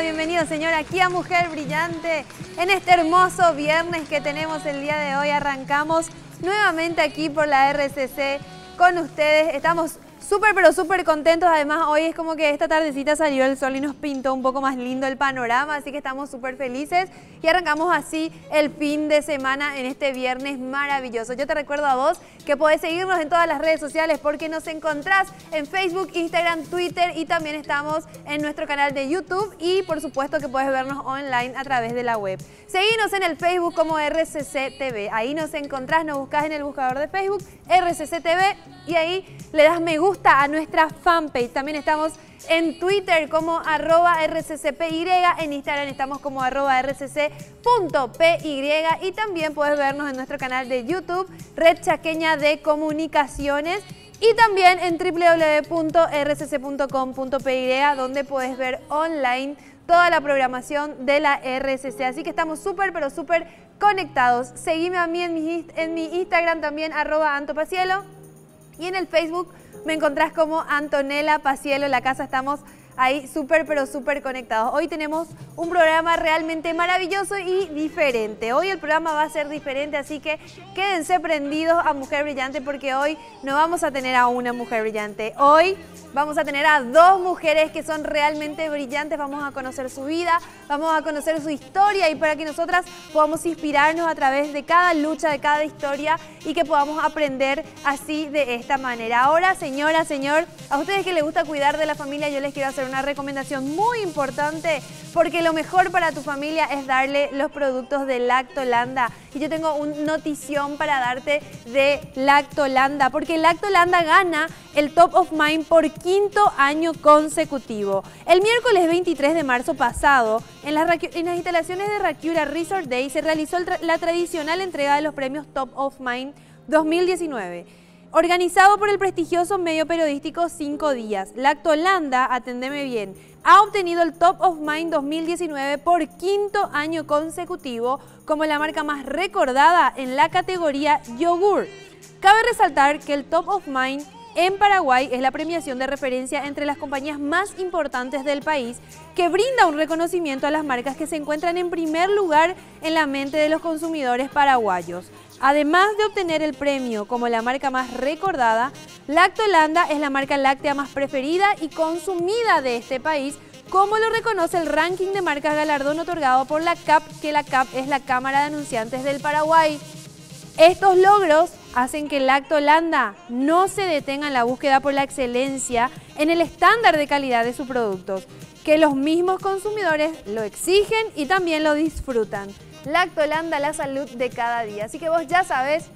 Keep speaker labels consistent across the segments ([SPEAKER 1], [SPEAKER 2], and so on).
[SPEAKER 1] Bienvenido señor aquí a Mujer Brillante. En este hermoso viernes que tenemos el día de hoy arrancamos nuevamente aquí por la RCC con ustedes. Estamos Súper, pero súper contentos. Además, hoy es como que esta tardecita salió el sol y nos pintó un poco más lindo el panorama, así que estamos súper felices. Y arrancamos así el fin de semana en este viernes maravilloso. Yo te recuerdo a vos que podés seguirnos en todas las redes sociales porque nos encontrás en Facebook, Instagram, Twitter y también estamos en nuestro canal de YouTube y por supuesto que puedes vernos online a través de la web. Seguinos en el Facebook como RCC TV. Ahí nos encontrás, nos buscás en el buscador de Facebook RCC TV y ahí le das me gusta a nuestra fanpage. También estamos en Twitter como arroba rccpy, en Instagram estamos como arroba rcc.py y también puedes vernos en nuestro canal de YouTube, Red Chaqueña de Comunicaciones y también en www.rcc.com.py donde puedes ver online toda la programación de la RCC. Así que estamos súper, pero súper conectados. Seguime a mí en mi, en mi Instagram también, arroba antopacielo. Y en el Facebook me encontrás como Antonella Pacielo, la casa estamos ahí súper pero súper conectados. Hoy tenemos un programa realmente maravilloso y diferente. Hoy el programa va a ser diferente, así que quédense prendidos a Mujer Brillante porque hoy no vamos a tener a una mujer brillante. Hoy vamos a tener a dos mujeres que son realmente brillantes, vamos a conocer su vida, vamos a conocer su historia y para que nosotras podamos inspirarnos a través de cada lucha, de cada historia y que podamos aprender así de esta manera. Ahora, señora, señor, a ustedes que les gusta cuidar de la familia, yo les quiero hacer una recomendación muy importante porque lo mejor para tu familia es darle los productos de Lactolanda. Y yo tengo una notición para darte de Lactolanda, porque Lactolanda gana el Top of Mind por quinto año consecutivo. El miércoles 23 de marzo pasado, en las, instalaciones de Racura Resort Day se realizó la tradicional entrega de los premios Top of Mind 2019 organizado por el prestigioso medio periodístico Cinco Días. Lactolanda, atendeme bien, ha obtenido el Top of Mind 2019 por quinto año consecutivo como la marca más recordada en la categoría yogur. Cabe resaltar que el Top of Mind en Paraguay es la premiación de referencia entre las compañías más importantes del país que brinda un reconocimiento a las marcas que se encuentran en primer lugar en la mente de los consumidores paraguayos. Además de obtener el premio como la marca más recordada, Lactolanda es la marca láctea más preferida y consumida de este país, como lo reconoce el ranking de marcas galardón otorgado por la CAP, que la CAP es la Cámara de Anunciantes del Paraguay. Estos logros hacen que Lactolanda no se detenga en la búsqueda por la excelencia en el estándar de calidad de sus productos, que los mismos consumidores lo exigen y también lo disfrutan. Lactolanda, la salud de cada día. Así que vos ya sabes,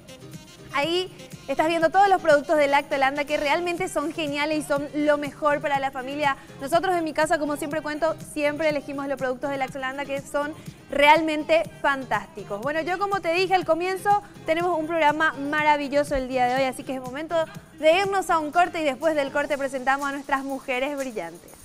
[SPEAKER 1] ahí estás viendo todos los productos de Lactolanda que realmente son geniales y son lo mejor para la familia. Nosotros en mi casa, como siempre cuento, siempre elegimos los productos de Lactolanda que son realmente fantásticos. Bueno, yo como te dije al comienzo, tenemos un programa maravilloso el día de hoy, así que es momento de irnos a un corte y después del corte presentamos a nuestras mujeres brillantes.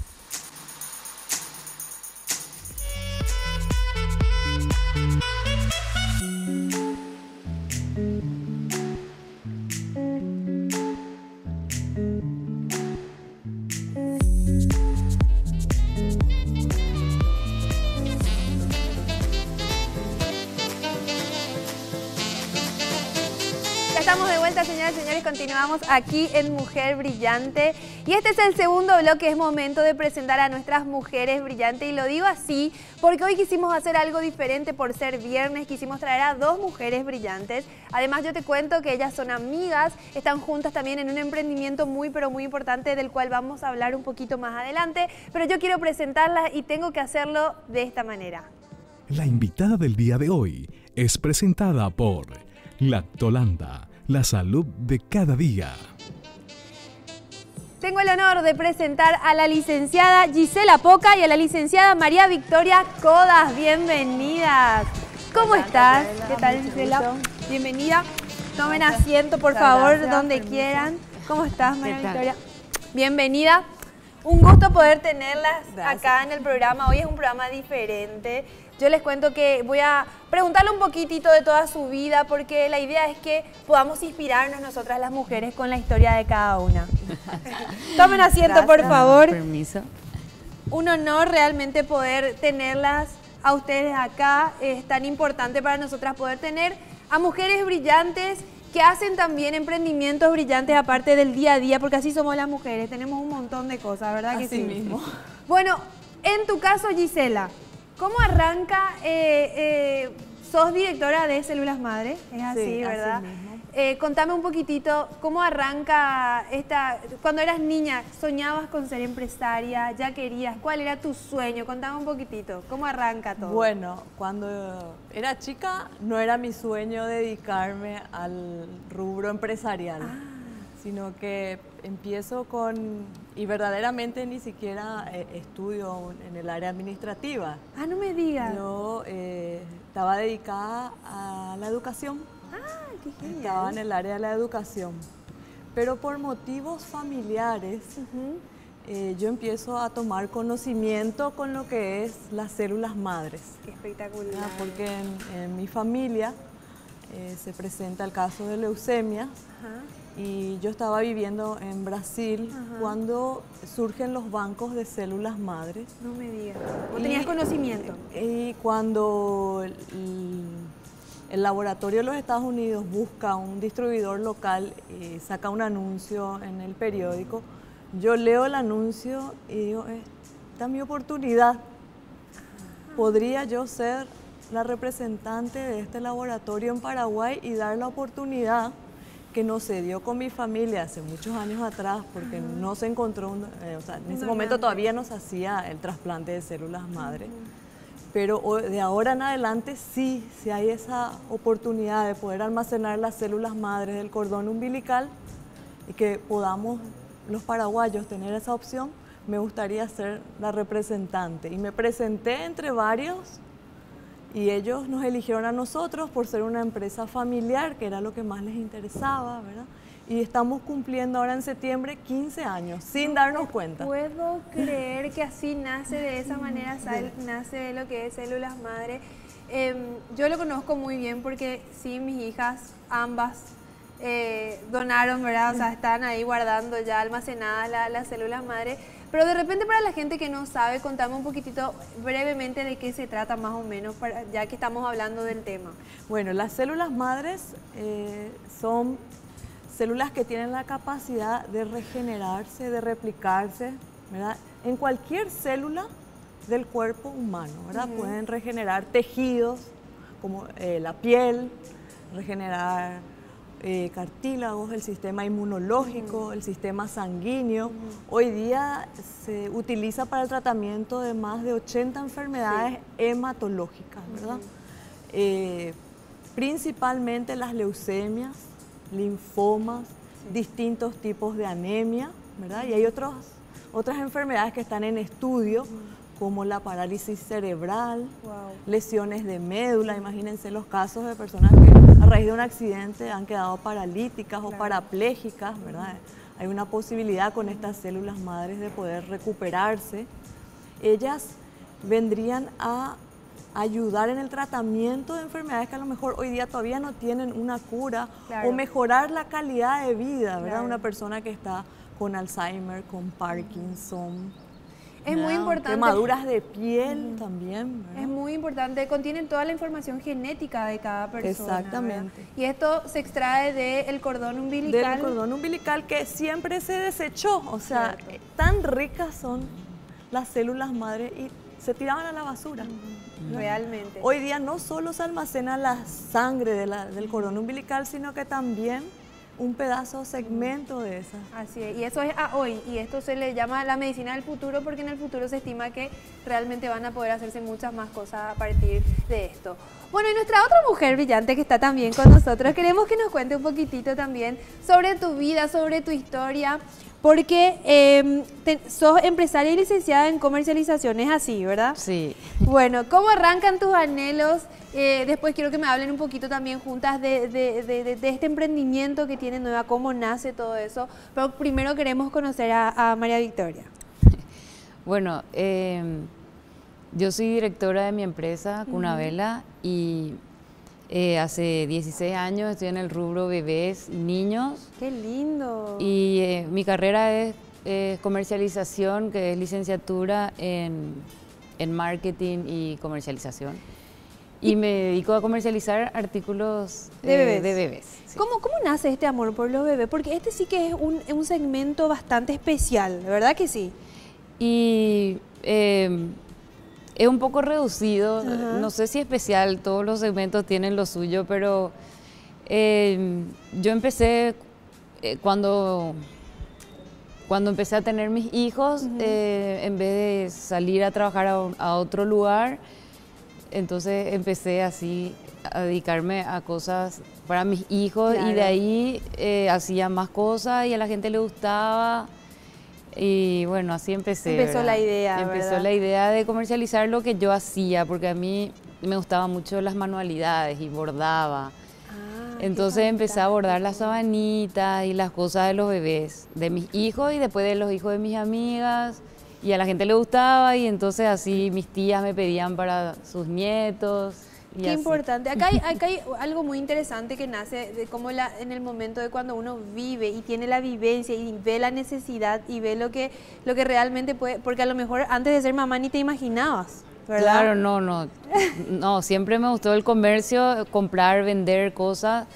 [SPEAKER 1] Continuamos aquí en Mujer Brillante. Y este es el segundo bloque. Es momento de presentar a nuestras mujeres brillantes. Y lo digo así porque hoy quisimos hacer algo diferente por ser viernes. Quisimos traer a dos mujeres brillantes. Además, yo te cuento que ellas son amigas. Están juntas también en un emprendimiento muy, pero muy importante del cual vamos a hablar un poquito más adelante. Pero yo quiero presentarlas y tengo que hacerlo de esta manera.
[SPEAKER 2] La invitada del día de hoy es presentada por Lactolanda la salud de cada día.
[SPEAKER 1] Tengo el honor de presentar a la licenciada Gisela Poca y a la licenciada María Victoria Codas. Bienvenidas. ¿Cómo estás? ¿Qué tal, Gisela? Bienvenida. Tomen asiento, por favor, donde quieran. ¿Cómo estás, María Victoria? Bienvenida. Un gusto poder tenerlas acá en el programa. Hoy es un programa diferente. Yo les cuento que voy a preguntarle un poquitito de toda su vida porque la idea es que podamos inspirarnos nosotras las mujeres con la historia de cada una. Tomen asiento, por favor.
[SPEAKER 3] Permiso.
[SPEAKER 1] Un honor realmente poder tenerlas a ustedes acá. Es tan importante para nosotras poder tener a mujeres brillantes que hacen también emprendimientos brillantes aparte del día a día, porque así somos las mujeres, tenemos un montón de cosas, ¿verdad
[SPEAKER 3] así
[SPEAKER 1] que sí?
[SPEAKER 3] mismo.
[SPEAKER 1] Bueno, en tu caso, Gisela, ¿Cómo arranca? Eh, eh, sos directora de Células Madre, es así, ¿verdad? Eh, contame un poquitito, ¿cómo arranca esta... Cuando eras niña, ¿soñabas con ser empresaria? ¿Ya querías? ¿Cuál era tu sueño? Contame un poquitito, ¿cómo arranca todo?
[SPEAKER 3] Bueno, cuando era chica no era mi sueño dedicarme al rubro empresarial. Ah sino que empiezo con, y verdaderamente ni siquiera eh, estudio en el área administrativa.
[SPEAKER 1] Ah, no me digas.
[SPEAKER 3] Yo eh, estaba dedicada a la educación.
[SPEAKER 1] Ah, qué genial.
[SPEAKER 3] Estaba en el área de la educación. Pero por motivos familiares, eh, yo empiezo a tomar conocimiento con lo que es las células madres.
[SPEAKER 1] Qué espectacular.
[SPEAKER 3] Porque en, mi familia se presenta el caso de leucemia. Ajá y yo estaba viviendo en Brasil cuando surgen los bancos de células madres.
[SPEAKER 1] No me digas. ¿No tenías conocimiento?
[SPEAKER 3] Y cuando el, laboratorio de los Estados Unidos busca un distribuidor local y saca un anuncio en el periódico, yo leo el anuncio y digo, esta es mi oportunidad. ¿Podría yo ser la representante de este laboratorio en Paraguay y dar la oportunidad que no se dio con mi familia hace muchos años atrás porque no se encontró, eh, o sea, en ese momento todavía no se hacía el trasplante de células madre. Pero de ahora en adelante sí, si hay esa oportunidad de poder almacenar las células madres del cordón umbilical y que podamos los paraguayos tener esa opción, me gustaría ser la representante. Y me presenté entre varios y ellos nos eligieron a nosotros por ser una empresa familiar, que era lo que más les interesaba, ¿verdad? Y estamos cumpliendo ahora en septiembre 15 años, sin darnos cuenta.
[SPEAKER 1] Puedo creer que así nace de esa manera, nace de lo que es células madre. Em, yo lo conozco muy bien porque sí, mis hijas, ambas, eh, donaron, ¿verdad? O sea, están ahí guardando ya almacenadas las células madre. Pero de repente para la gente que no sabe, contame un poquitito brevemente de qué se trata más o menos, ya que estamos hablando del tema.
[SPEAKER 3] Bueno, las células madres eh, son células que tienen la capacidad de regenerarse, de replicarse, ¿verdad? En cualquier célula del cuerpo humano, ¿verdad? Pueden regenerar tejidos como eh, la piel, regenerar eh, cartílagos, el sistema inmunológico, el sistema sanguíneo. Hoy día se utiliza para el tratamiento de más de 80 enfermedades hematológicas, ¿verdad? Eh, principalmente las leucemias, linfomas, distintos tipos de anemia, ¿verdad? Y hay otros, otras enfermedades que están en estudio como la parálisis cerebral, lesiones de médula, imagínense los casos de personas que raíz de un accidente han quedado paralíticas o parapléjicas, ¿verdad? Hay una posibilidad con estas células madres de poder recuperarse. Ellas vendrían a ayudar en el tratamiento de enfermedades que a lo mejor hoy día todavía no tienen una cura o mejorar la calidad de vida, ¿verdad? Una persona que está con Alzheimer, con Parkinson,
[SPEAKER 1] es muy importante.
[SPEAKER 3] Quemaduras de piel también.
[SPEAKER 1] Es muy importante. Contienen toda la información genética de cada persona.
[SPEAKER 3] Exactamente.
[SPEAKER 1] Y esto se extrae del cordón umbilical.
[SPEAKER 3] Del cordón umbilical que siempre se desechó. O sea, tan ricas son las células madre y se tiraban a la basura.
[SPEAKER 1] Realmente.
[SPEAKER 3] Hoy día no solo se almacena la sangre del cordón umbilical, sino que también un pedazo, segmento de esa.
[SPEAKER 1] Así es, y eso es a hoy, y esto se le llama la medicina del futuro porque en el futuro se estima que realmente van a poder hacerse muchas más cosas a partir de esto. Bueno, y nuestra otra mujer brillante que está también con nosotros, queremos que nos cuente un poquitito también sobre tu vida, sobre tu historia, porque eh, sos empresaria y licenciada en comercialización, es así, ¿verdad?
[SPEAKER 3] Sí.
[SPEAKER 1] Bueno, ¿cómo arrancan tus anhelos? Eh, después quiero que me hablen un poquito también juntas de, de, este emprendimiento que tiene Nueva, cómo nace todo eso. Pero primero queremos conocer a, María Victoria.
[SPEAKER 4] Bueno, em, yo soy directora de mi empresa, Cunavela, y eh, hace 16 años estoy en el rubro bebés y niños.
[SPEAKER 1] ¡Qué lindo!
[SPEAKER 4] Y eh, mi carrera es comercialización, que es licenciatura en, marketing y comercialización. Y me dedico a comercializar artículos de
[SPEAKER 1] bebés.
[SPEAKER 4] De bebés
[SPEAKER 1] ¿Cómo, ¿Cómo nace este amor por los bebés? Porque este sí que es un, un segmento bastante especial, ¿verdad que sí?
[SPEAKER 4] Y em, es un poco reducido, no sé si especial, todos los segmentos tienen lo suyo, pero em, yo empecé eh, cuando, cuando empecé a tener mis hijos, eh, en vez de salir a trabajar a, otro lugar, entonces empecé así a dedicarme a cosas para mis hijos y de ahí eh, hacía más cosas y a la gente le gustaba. Y bueno, así empecé.
[SPEAKER 1] Empezó la idea.
[SPEAKER 4] Empezó la idea de comercializar lo que yo hacía, porque a mí me gustaban mucho las manualidades y bordaba. Ah, Entonces empecé a bordar las sabanitas y las cosas de los bebés, de mis hijos y después de los hijos de mis amigas. Y a la gente le gustaba y entonces así mis tías me pedían para sus nietos.
[SPEAKER 1] Qué importante. Acá hay, acá hay algo muy interesante que nace de cómo la, en el momento de cuando uno vive y tiene la vivencia y ve la necesidad y ve lo que, lo que realmente puede, porque a lo mejor antes de ser mamá ni te imaginabas. ¿verdad?
[SPEAKER 4] Claro, no, no. No, siempre me gustó el comercio, comprar, vender cosas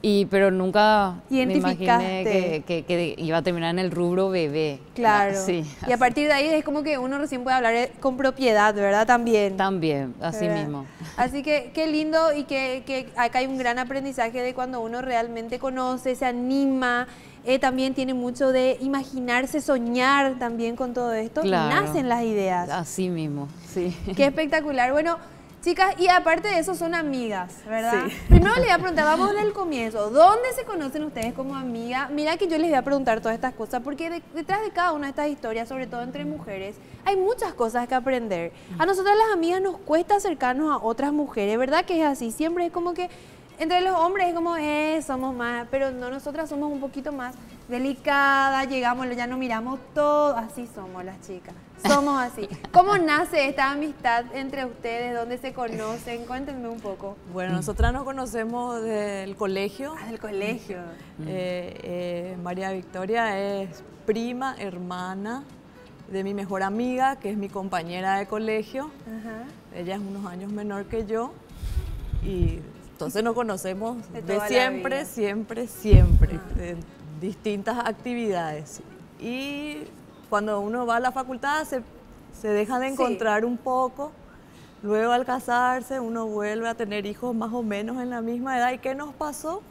[SPEAKER 4] y, pero nunca me imaginé que, iba a terminar en el rubro bebé.
[SPEAKER 1] Claro. Sí, y a partir de ahí es como que uno recién puede hablar eh, con propiedad, ¿verdad? También.
[SPEAKER 4] También, así mismo.
[SPEAKER 1] Así que qué lindo y que, que, acá hay un gran aprendizaje de cuando uno realmente conoce, se anima, eh, también tiene mucho de imaginarse, soñar también con todo esto. Claro. Nacen las ideas.
[SPEAKER 4] Así mismo, sí.
[SPEAKER 1] Qué espectacular. Bueno, Chicas, y aparte de eso son amigas, ¿verdad? Sí. Primero les voy a preguntar, vamos del comienzo, ¿dónde se conocen ustedes como amigas? Mira que yo les voy a preguntar todas estas cosas, porque detrás de cada una de estas historias, sobre todo entre mujeres, hay muchas cosas que aprender. A nosotras las amigas nos cuesta acercarnos a otras mujeres, ¿verdad que es así? Siempre es como que entre los hombres es como, eh, somos más, pero no, nosotras somos un poquito más delicadas, llegamos, ya nos miramos todo, así somos las chicas. Somos así. ¿Cómo nace esta amistad entre ustedes? ¿Dónde se conocen? Cuéntenme un poco.
[SPEAKER 3] Bueno, nosotras nos conocemos del colegio.
[SPEAKER 1] Ah, del colegio.
[SPEAKER 3] Eh, eh, María Victoria es prima, hermana de mi mejor amiga, que es mi compañera de colegio. Ella es unos años menor que yo. Y entonces nos conocemos de, siempre, siempre, siempre, ah. de distintas actividades. Y cuando uno va a la facultad se, se deja de encontrar un poco. Luego al casarse uno vuelve a tener hijos más o menos en la misma edad. ¿Y qué nos pasó?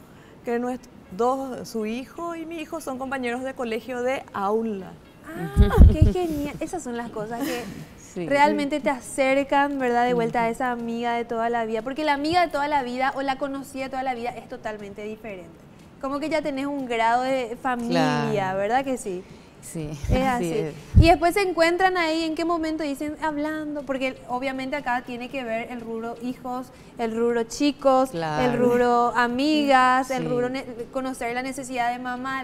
[SPEAKER 3] Que nuestro, dos, su hijo y mi hijo son compañeros de colegio de aula.
[SPEAKER 1] Ah, qué genial. Esas son las cosas que realmente te acercan, ¿verdad? De vuelta a esa amiga de toda la vida. Porque la amiga de toda la vida o la conocida de toda la vida es totalmente diferente. Como que ya tenés un grado de familia, ¿verdad que sí?
[SPEAKER 4] Sí,
[SPEAKER 1] es así. Y después se encuentran ahí, ¿en qué momento dicen hablando? Porque obviamente acá tiene que ver el rubro hijos, el rubro chicos, el rubro amigas, el rubro conocer la necesidad de mamá,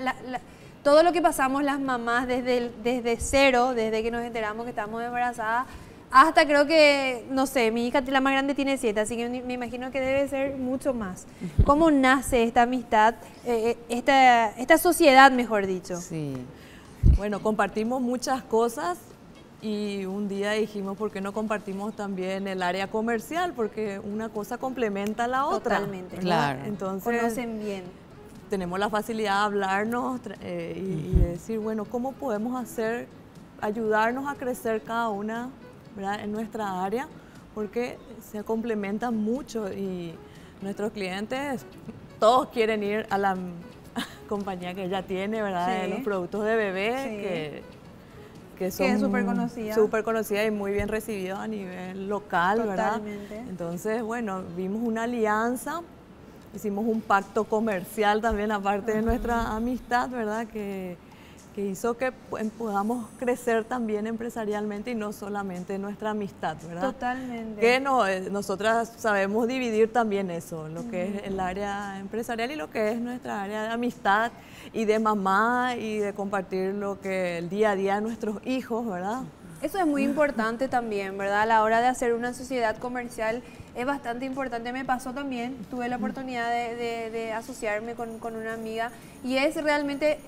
[SPEAKER 1] todo lo que pasamos las mamás desde, desde cero, desde que nos enteramos que estamos embarazadas, hasta creo que, no sé, mi hija, la más grande, tiene siete, así que me imagino que debe ser mucho más. ¿Cómo nace esta amistad, eh, eh, esta, esta sociedad, mejor dicho?
[SPEAKER 4] Sí.
[SPEAKER 3] Bueno, compartimos muchas cosas y un día dijimos, ¿por qué no compartimos también el área comercial? Porque una cosa complementa a la otra.
[SPEAKER 1] Totalmente.
[SPEAKER 4] Claro.
[SPEAKER 1] Entonces, conocen bien.
[SPEAKER 3] Tenemos la facilidad de hablarnos eh, y, decir, bueno, ¿cómo podemos hacer, ayudarnos a crecer cada una en nuestra área? Porque se complementan mucho y nuestros clientes, todos quieren ir a la compañía que ella tiene, ¿verdad? De los productos de bebé, que, son
[SPEAKER 1] súper conocida.
[SPEAKER 3] Súper conocida y muy bien recibidos a nivel local, Totalmente. ¿verdad? Entonces, bueno, vimos una alianza, hicimos un pacto comercial también, aparte de nuestra amistad, ¿verdad? Que, que hizo que podamos crecer también empresarialmente y no solamente nuestra amistad, ¿verdad?
[SPEAKER 1] Totalmente.
[SPEAKER 3] Que no, eh, nosotras sabemos dividir también eso, lo que es el área empresarial y lo que es nuestra área de amistad y de mamá y de compartir lo que el día a día de nuestros hijos, ¿verdad?
[SPEAKER 1] Eso es muy importante también, ¿verdad? A la hora de hacer una sociedad comercial es bastante importante. Me pasó también, tuve la oportunidad de, asociarme con, con, una amiga y es realmente,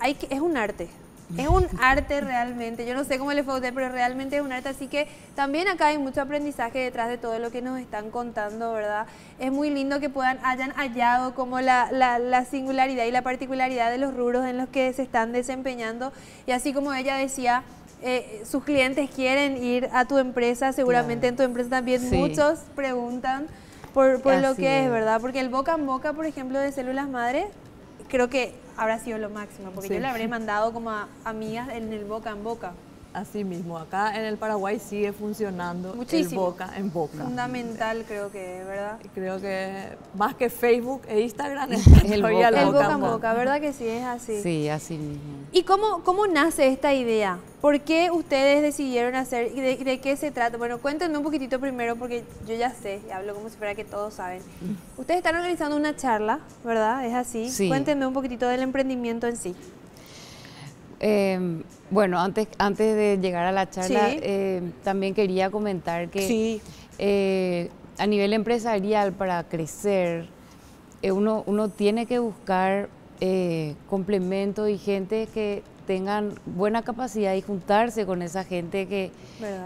[SPEAKER 1] hay que, es un arte. Es un arte realmente, yo no sé cómo le fue a usted, pero realmente es un arte, así que también acá hay mucho aprendizaje detrás de todo lo que nos están contando, ¿verdad? Es muy lindo que puedan, hayan hallado como la, la, singularidad y la particularidad de los rubros en los que se están desempeñando y así como ella decía, eh, sus clientes quieren ir a tu empresa, seguramente en tu empresa también muchos preguntan por, por lo que es, ¿verdad? Porque el boca en boca, por ejemplo, de células madre, creo que habrá sido lo máximo, porque yo le habré mandado como a amigas en el boca en boca.
[SPEAKER 3] Así mismo, acá en el Paraguay sigue funcionando Muchísimo. el boca en boca.
[SPEAKER 1] Fundamental creo que, ¿verdad?
[SPEAKER 3] Creo que más que Facebook e Instagram
[SPEAKER 1] es el, boca, el boca, en boca, ¿verdad que sí es así?
[SPEAKER 4] Sí, así mismo.
[SPEAKER 1] ¿Y cómo, cómo nace esta idea? ¿Por qué ustedes decidieron hacer y de, qué se trata? Bueno, cuéntenme un poquitito primero porque yo ya sé, y hablo como si fuera que todos saben. Ustedes están organizando una charla, ¿verdad? Es así. Sí. Cuéntenme un poquitito del emprendimiento en sí.
[SPEAKER 4] Eh, bueno, antes, antes de llegar a la charla, eh, también quería comentar que eh, a nivel empresarial, para crecer, uno, uno tiene que buscar complementos y gente que tengan buena capacidad y juntarse con esa gente que,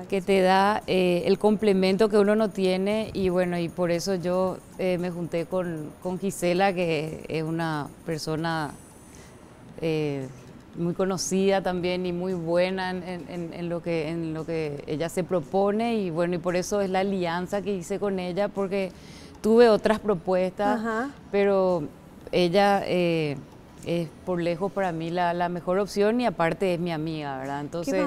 [SPEAKER 4] que te da el complemento que uno no tiene. Y bueno, y por eso yo me junté con, con Gisela, que es una persona muy conocida también y muy buena en, lo que, en lo que ella se propone y bueno, y por eso es la alianza que hice con ella porque tuve otras propuestas, pero ella eh, es por lejos para mí la, mejor opción y aparte es mi amiga, ¿verdad?
[SPEAKER 1] Entonces,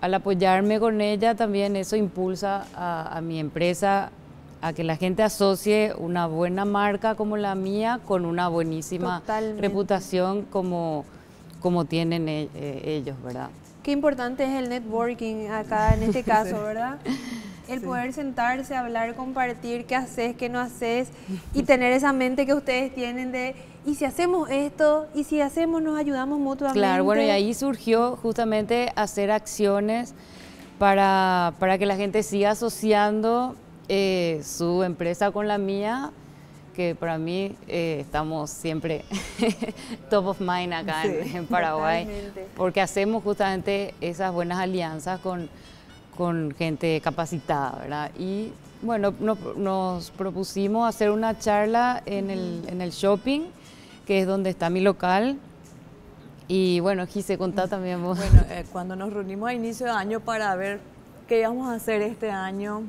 [SPEAKER 4] al apoyarme con ella también eso impulsa a, mi empresa a que la gente asocie una buena marca como la mía con una buenísima reputación como como tienen e, eh, ellos, ¿verdad?
[SPEAKER 1] Qué importante es el networking acá en este caso, ¿verdad? El poder sentarse, hablar, compartir qué haces, qué no haces y tener esa mente que ustedes tienen de, y si hacemos esto, y si hacemos, nos ayudamos mutuamente.
[SPEAKER 4] Claro, bueno, y ahí surgió justamente hacer acciones para, para que la gente siga asociando eh, su empresa con la mía que para mí eh, estamos siempre top of mind acá en, Paraguay, porque hacemos justamente esas buenas alianzas con, con gente capacitada, ¿verdad? Y bueno, nos propusimos hacer una charla en el, en el shopping, que es donde está mi local, y bueno, quise contar también vos.
[SPEAKER 3] Bueno, eh, cuando nos reunimos a inicio de año para ver qué íbamos a hacer este año,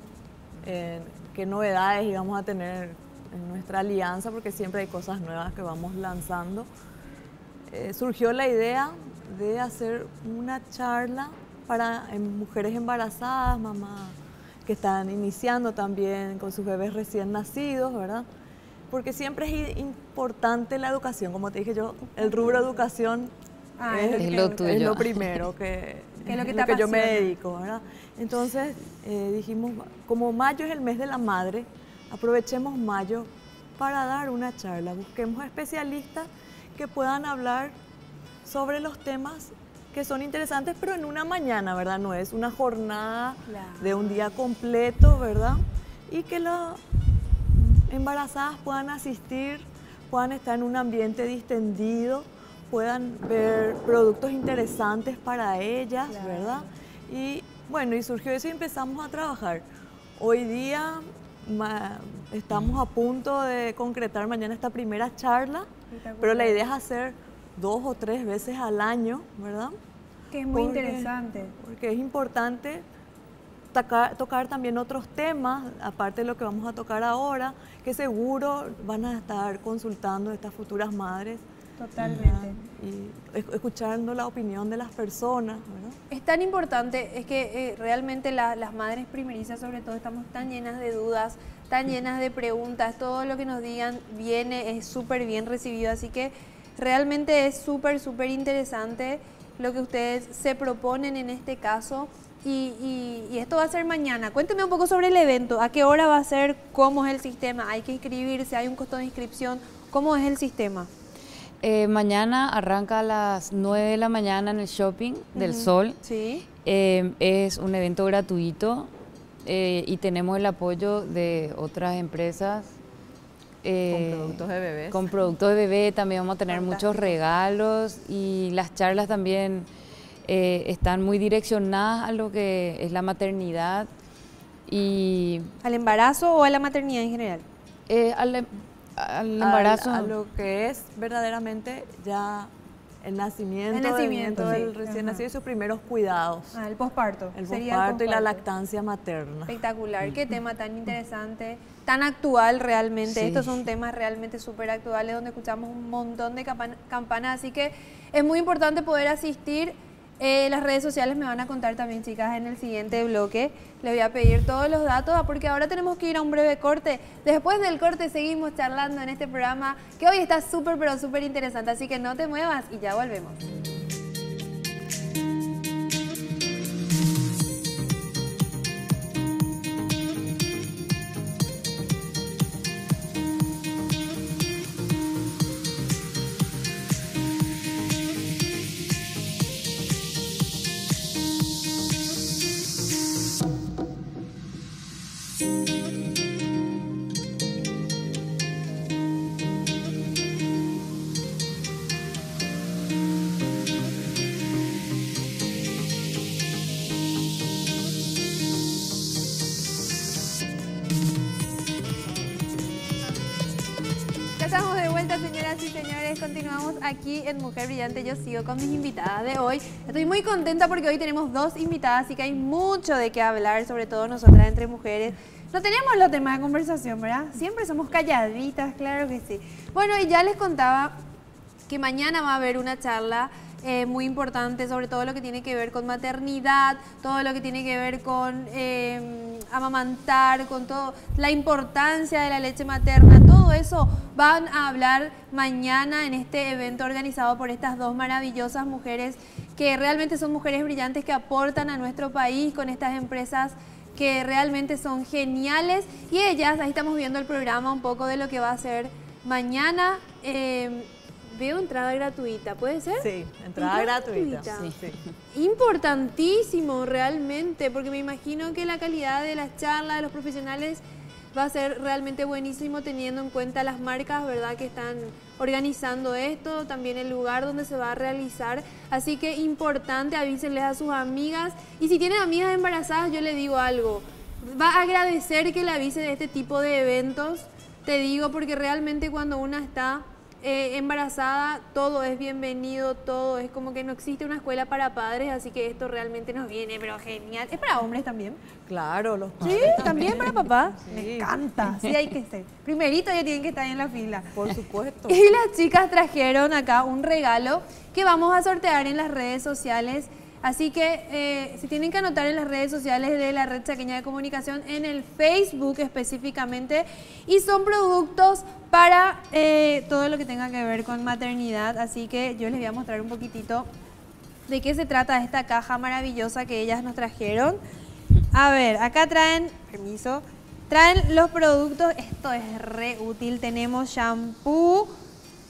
[SPEAKER 3] eh, qué novedades íbamos a tener en nuestra alianza, porque siempre hay cosas nuevas que vamos lanzando, eh, surgió la idea de hacer una charla para mujeres embarazadas, mamás que están iniciando también con sus bebés recién nacidos, ¿verdad? Porque siempre es importante la educación, como te dije yo, el rubro educación
[SPEAKER 1] ah, es,
[SPEAKER 3] lo primero que, es lo que, yo me dedico, ¿verdad? Entonces eh, dijimos, como mayo es el mes de la madre, aprovechemos mayo para dar una charla. Busquemos especialistas que puedan hablar sobre los temas que son interesantes, pero en una mañana, ¿verdad? No es una jornada de un día completo, ¿verdad? Y que las embarazadas puedan asistir, puedan estar en un ambiente distendido, puedan ver productos interesantes para ellas, ¿verdad? Y bueno, y surgió eso y empezamos a trabajar. Hoy día estamos a punto de concretar mañana esta primera charla, pero la idea es hacer dos o tres veces al año, ¿verdad?
[SPEAKER 1] Que es muy interesante.
[SPEAKER 3] Porque es importante tocar, tocar, también otros temas, aparte de lo que vamos a tocar ahora, que seguro van a estar consultando estas futuras madres
[SPEAKER 1] Totalmente.
[SPEAKER 3] Y escuchando la opinión de las personas.
[SPEAKER 1] Es tan importante, es que eh, realmente las madres primerizas sobre todo estamos tan llenas de dudas, tan llenas de preguntas, todo lo que nos digan viene, es súper bien recibido, así que realmente es súper, súper interesante lo que ustedes se proponen en este caso. Y, y, esto va a ser mañana. Cuénteme un poco sobre el evento. ¿A qué hora va a ser? ¿Cómo es el sistema? ¿Hay que inscribirse? ¿Hay un costo de inscripción? ¿Cómo es el sistema?
[SPEAKER 4] Eh, mañana arranca a las 9 de la mañana en el shopping del Sol.
[SPEAKER 1] Sí.
[SPEAKER 4] Eh, es un evento gratuito eh, y tenemos el apoyo de otras empresas.
[SPEAKER 3] con productos de bebés.
[SPEAKER 4] Con productos de bebé también vamos a tener muchos regalos y las charlas también están muy direccionadas a lo que es la maternidad y...
[SPEAKER 1] ¿Al embarazo o a la maternidad en general?
[SPEAKER 4] al, al embarazo.
[SPEAKER 3] a lo que es verdaderamente ya el nacimiento, el nacimiento del recién nacido y sus primeros cuidados.
[SPEAKER 1] Ah, el posparto.
[SPEAKER 3] El posparto y la lactancia materna.
[SPEAKER 1] Espectacular, qué tema tan interesante, tan actual realmente. Estos son temas realmente súper actuales donde escuchamos un montón de campanas, así que es muy importante poder asistir eh, las redes sociales me van a contar también, chicas, en el siguiente bloque. Les voy a pedir todos los datos ah, porque ahora tenemos que ir a un breve corte. Después del corte seguimos charlando en este programa que hoy está súper, pero súper interesante. Así que no te muevas y ya volvemos. Continuamos aquí en Mujer Brillante. Yo sigo con mis invitadas de hoy. Estoy muy contenta porque hoy tenemos dos invitadas, así que hay mucho de qué hablar, sobre todo nosotras entre mujeres. No tenemos los temas de conversación, ¿verdad? Siempre somos calladitas, claro que sí. Bueno, y ya les contaba que mañana va a haber una charla eh, muy importante sobre todo lo que tiene que ver con maternidad, todo lo que tiene que ver con em, amamantar, con todo la importancia de la leche materna, todo eso van a hablar mañana en este evento organizado por estas dos maravillosas mujeres que realmente son mujeres brillantes que aportan a nuestro país con estas empresas que realmente son geniales y ellas, ahí estamos viendo el programa un poco de lo que va a ser mañana. Em, Veo entrada gratuita, ¿puede ser?
[SPEAKER 3] Sí, entrada, gratuita.
[SPEAKER 1] Importantísimo realmente, porque me imagino que la calidad de las charlas de los profesionales va a ser realmente buenísimo teniendo en cuenta las marcas, ¿verdad?, que están organizando esto, también el lugar donde se va a realizar. Así que importante, avísenles a sus amigas. Y si tienen amigas embarazadas, yo le digo algo. Va a agradecer que le avise de este tipo de eventos, te digo, porque realmente cuando una está eh, embarazada, todo es bienvenido, todo es como que no existe una escuela para padres, así que esto realmente nos viene, pero genial. ¿Es para hombres también?
[SPEAKER 3] Claro, los padres.
[SPEAKER 1] Sí, también para papá. Me encanta, sí hay que ser. Primerito ya tienen que estar en la fila.
[SPEAKER 3] Por supuesto.
[SPEAKER 1] Y las chicas trajeron acá un regalo que vamos a sortear en las redes sociales Así que eh, se tienen que anotar en las redes sociales de la Red Chaqueña de Comunicación, en el Facebook específicamente, y son productos para eh, todo lo que tenga que ver con maternidad. Así que yo les voy a mostrar un poquitito de qué se trata esta caja maravillosa que ellas nos trajeron. A ver, acá traen, permiso, traen los productos, esto es re útil, tenemos shampoo,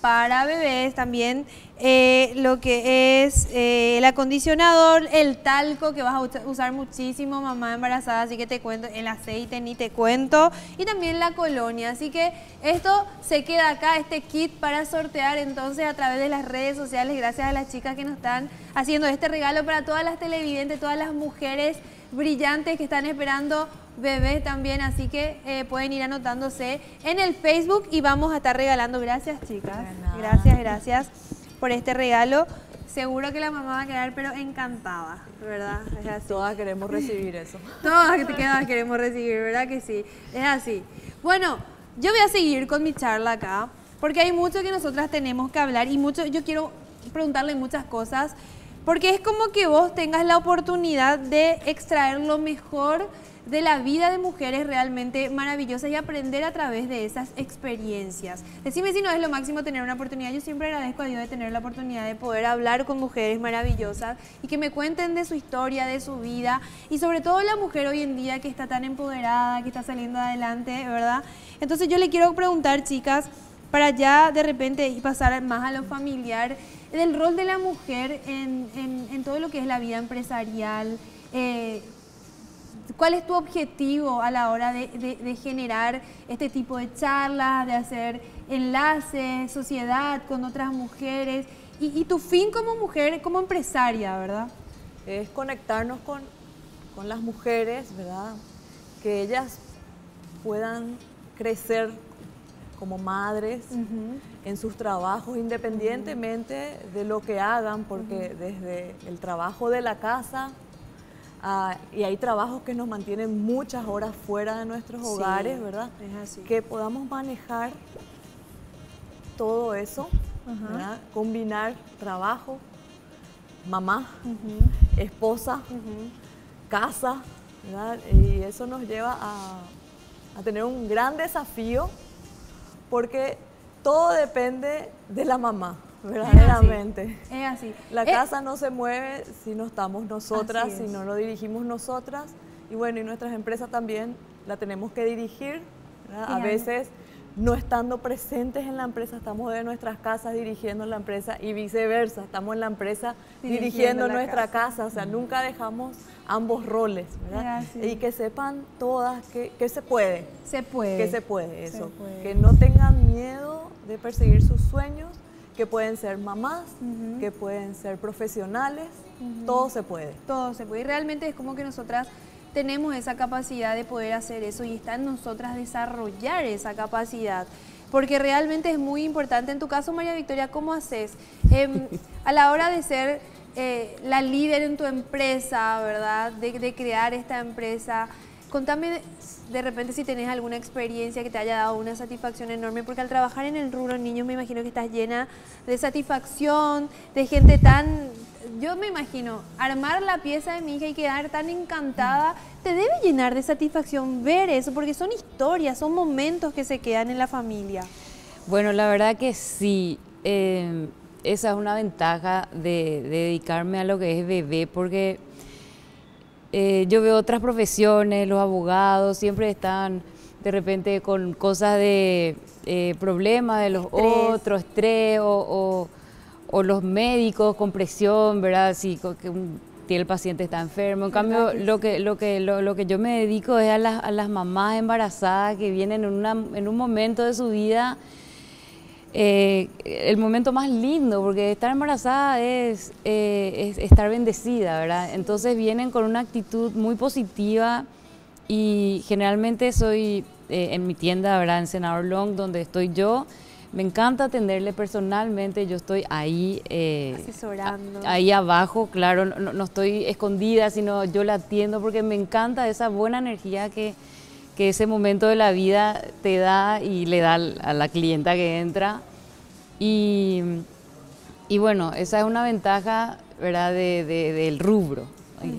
[SPEAKER 1] para bebés también eh, lo que es eh, el acondicionador, el talco que vas a usar muchísimo mamá embarazada, así que te cuento, el aceite ni te cuento, y también la colonia, así que esto se queda acá, este kit para sortear entonces a través de las redes sociales, gracias a las chicas que nos están haciendo este regalo para todas las televidentes, todas las mujeres brillantes que están esperando bebés también, así que eh, pueden ir anotándose en el Facebook y vamos a estar regalando. Gracias, chicas. Gracias, gracias por este regalo. Seguro que la mamá va a quedar pero encantada, ¿verdad?
[SPEAKER 3] Todas queremos recibir eso.
[SPEAKER 1] Todas, todas queremos recibir, ¿verdad que sí? Es así. Bueno, yo voy a seguir con mi charla acá, porque hay mucho que nosotras tenemos que hablar y mucho, yo quiero preguntarle muchas cosas, porque es como que vos tengas la oportunidad de extraer lo mejor de la vida de mujeres realmente maravillosas y aprender a través de esas experiencias. Decime si no es lo máximo tener una oportunidad. Yo siempre agradezco a Dios de tener la oportunidad de poder hablar con mujeres maravillosas y que me cuenten de su historia, de su vida y sobre todo la mujer hoy en día que está tan empoderada, que está saliendo adelante, ¿verdad? Entonces yo le quiero preguntar, chicas, para ya de repente pasar más a lo familiar, del rol de la mujer en, todo lo que es la vida empresarial. Eh, ¿Cuál es tu objetivo a la hora de, generar este tipo de charlas, de hacer enlaces, sociedad con otras mujeres? Y, tu fin como mujer, como empresaria, ¿verdad?
[SPEAKER 3] Es conectarnos con, con las mujeres, ¿verdad? Que ellas puedan crecer como madres en sus trabajos, independientemente de lo que hagan, porque desde el trabajo de la casa, ah, y hay trabajos que nos mantienen muchas horas fuera de nuestros hogares, ¿verdad? Que podamos manejar todo eso, combinar trabajo, mamá, esposa, casa, ¿verdad? Y eso nos lleva a, a tener un gran desafío porque todo depende de la mamá, verdaderamente.
[SPEAKER 1] Es así.
[SPEAKER 3] La eh, casa no se mueve si no estamos nosotras, si no lo dirigimos nosotras. Y bueno, y nuestras empresas también la tenemos que dirigir. A veces no estando presentes en la empresa, estamos de nuestras casas dirigiendo la empresa y viceversa, estamos en la empresa dirigiendo, nuestra casa. o sea, nunca dejamos ambos roles, ¿verdad? Y que sepan todas que, se puede.
[SPEAKER 1] Se puede.
[SPEAKER 3] Que se puede, eso. Que no tengan miedo de perseguir sus sueños, que pueden ser mamás, que pueden ser profesionales, todo se puede.
[SPEAKER 1] Todo se puede. Y realmente es como que nosotras tenemos esa capacidad de poder hacer eso y está en nosotras desarrollar esa capacidad. Porque realmente es muy importante. En tu caso, María Victoria, ¿cómo haces? Em, a la hora de ser eh, la líder en tu empresa, ¿verdad? De, crear esta empresa. Contame de repente si tenés alguna experiencia que te haya dado una satisfacción enorme, porque al trabajar en el rubro niños me imagino que estás llena de satisfacción, de gente tan yo me imagino, armar la pieza de mi hija y quedar tan encantada, te debe llenar de satisfacción ver eso, porque son historias, son momentos que se quedan en la familia.
[SPEAKER 4] Bueno, la verdad que sí. Em, esa es una ventaja de, dedicarme a lo que es bebé, porque eh, yo veo otras profesiones, los abogados siempre están de repente con cosas de eh, problemas de los otros, estrés o o los médicos con presión, ¿verdad? Si que el paciente está enfermo. En cambio, lo que, lo, que, lo, que yo me dedico es a las, a las mamás embarazadas que vienen en, una, en un momento de su vida, eh, el momento más lindo, porque estar embarazada es, eh, es, estar bendecida, ¿verdad? Entonces vienen con una actitud muy positiva y generalmente soy eh, en mi tienda, ¿verdad? En Senador Long, donde estoy yo, me encanta atenderle personalmente, yo estoy ahí.
[SPEAKER 1] Eh, Asesorando.
[SPEAKER 4] ahí abajo, claro, no, estoy escondida, sino yo la atiendo porque me encanta esa buena energía que, ese momento de la vida te da y le da a la clienta que entra. Y, bueno, esa es una ventaja, ¿verdad?, del rubro.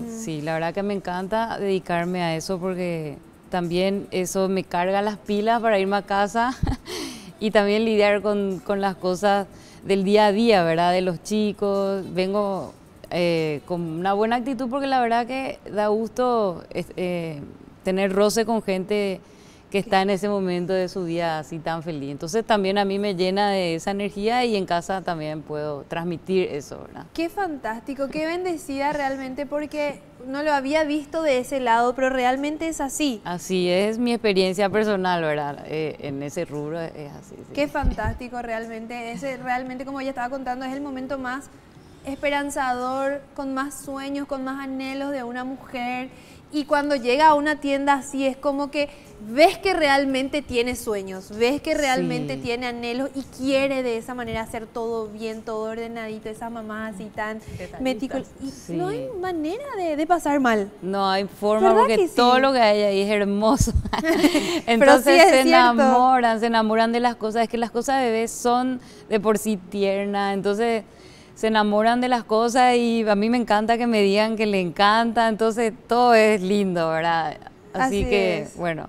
[SPEAKER 4] Sí, la verdad que me encanta dedicarme a eso porque también eso me carga las pilas para irme a casa y también lidiar con, con, las cosas del día a día, ¿verdad? De los chicos. Vengo eh, con una buena actitud porque la verdad que da gusto eh, tener roce con gente que está en ese momento de su vida así tan feliz. Entonces también a mí me llena de esa energía y en casa también puedo transmitir eso, ¿verdad?
[SPEAKER 1] Qué fantástico, qué bendecida realmente porque no lo había visto de ese lado, pero realmente es así.
[SPEAKER 4] Así es mi experiencia personal, ¿verdad? Eh, en ese rubro es así.
[SPEAKER 1] Qué fantástico realmente. Ese realmente, como ella estaba contando, es el momento más esperanzador, con más sueños, con más anhelos de una mujer y cuando llega a una tienda así es como que ves que realmente tiene sueños, ves que realmente tiene anhelos y quiere de esa manera hacer todo bien, todo ordenadito, esa mamá así tan meticulosa. Y no hay manera de, pasar mal.
[SPEAKER 4] No hay forma porque todo lo que hay ahí es hermoso. Entonces se enamoran, se enamoran de las cosas. Es que las cosas de bebés son de por sí tiernas. Entonces se enamoran de las cosas y a mí me encanta que me digan que le encanta, entonces todo es lindo, ¿verdad? Así, que, bueno.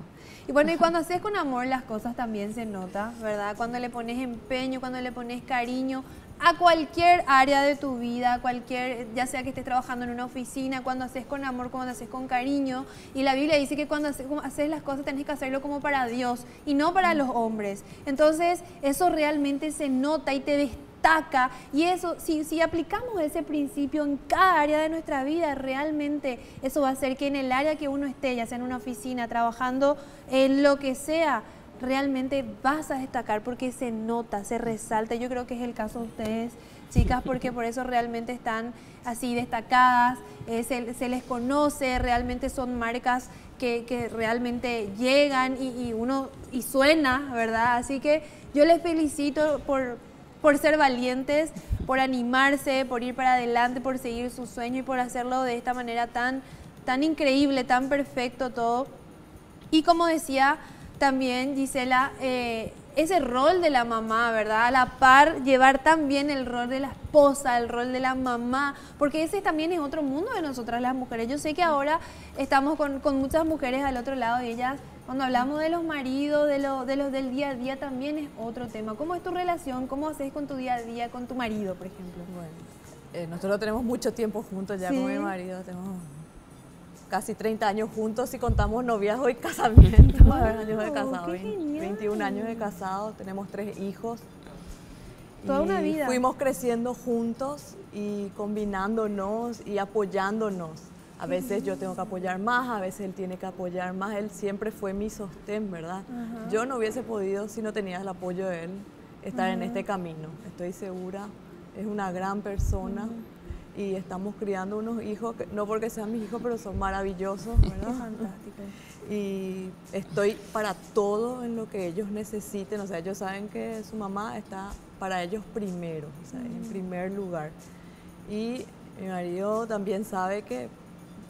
[SPEAKER 1] Y bueno, y cuando haces con amor las cosas también se nota, ¿verdad? Cuando le pones empeño, cuando le pones cariño, a cualquier área de tu vida, cualquier, ya sea que estés trabajando en una oficina, cuando haces con amor, cuando haces con cariño. Y la Biblia dice que cuando haces, haces las cosas tenés que hacerlo como para Dios y no para los hombres. Entonces, eso realmente se nota y te destaca. Y eso, si, si aplicamos ese principio en cada área de nuestra vida, realmente eso va a hacer que en el área que uno esté, ya sea en una oficina, trabajando en lo que sea, realmente vas a destacar porque se nota, se resalta. Yo creo que es el caso de ustedes, chicas, porque por eso realmente están así destacadas, eh, se, les conoce, realmente son marcas que, realmente llegan y, uno y suena, ¿verdad? Así que yo les felicito por, por ser valientes, por animarse, por ir para adelante, por seguir su sueño y por hacerlo de esta manera tan, tan increíble, tan perfecto todo. Y como decía, también, Gisela, eh, ese rol de la mamá, ¿verdad? A la par, llevar también el rol de la esposa, el rol de la mamá, porque ese también es otro mundo de nosotras las mujeres. Yo sé que ahora estamos con, muchas mujeres al otro lado y ellas, cuando hablamos de los maridos, de, lo, de los del día a día, también es otro tema. ¿Cómo es tu relación? ¿Cómo haces con tu día a día con tu marido, por ejemplo?
[SPEAKER 3] Bueno, eh, nosotros tenemos mucho tiempo juntos ya con mi marido, tenemos casi 30 años juntos y contamos noviazgo y casamiento. años de casado, 21 años de casado, tenemos tres hijos.
[SPEAKER 1] Toda una vida.
[SPEAKER 3] Fuimos creciendo juntos y combinándonos y apoyándonos. A veces yo tengo que apoyar más, a veces él tiene que apoyar más. Él siempre fue mi sostén, ¿verdad? Yo no hubiese podido, si no tenía el apoyo de él, estar en este camino. Estoy segura, es una gran persona y estamos criando unos hijos, no porque sean mis hijos, pero son maravillosos, ¿verdad?
[SPEAKER 1] Fantástico.
[SPEAKER 3] Y estoy para todo en lo que ellos necesiten, o sea, ellos saben que su mamá está para ellos primero, o sea, en primer lugar. Y mi marido también sabe que